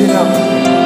que não.